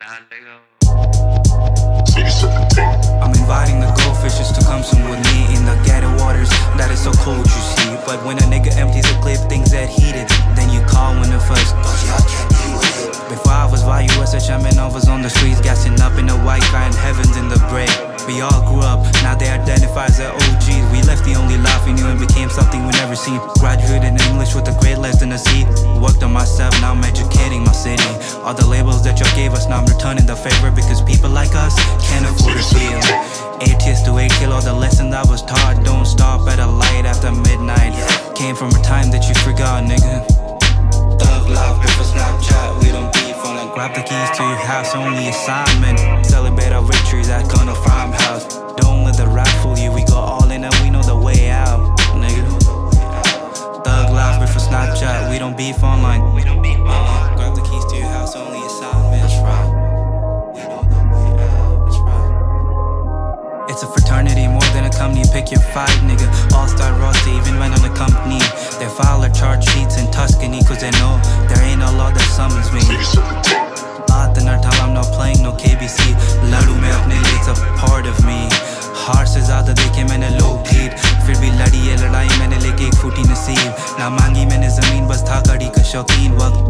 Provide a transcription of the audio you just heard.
I'm never seen. Graduated in English with a grade less than a C. Worked on myself, now I'm educating my city. All the labels that y'all gave us, now I'm returning the favor because people like us can't afford to feel. Atheist to 8 kill all the lessons I was taught. Don't stop at a light after midnight. Came from a time that you forgot, nigga. Thug life if before Snapchat, we don't beef on like grab the keys to your house, only assignment. Celebrate our victories at Colonel Farmhouse. Don't let the rap fool you, we got all we don't beef online. We don't beef online. Grab the keys to your house, only assignment. That's right. We know the way out, that's right. It's a fraternity more than a company. Pick your fight, nigga. All star roster, even when on the company. They file their charge sheets in Tuscany, cause they know there ain't no law that summons me. बात न ठाल I'm not playing no KBC laddoo मैं अपने लिए it's a part of me हार से ज्यादा देखे मैंने लोग भीड़ फिर भी लड़ी ये लड़ाई मैंने लेके एक फूटी नसीब ना मांगी मैंने जमीन बस shall feel what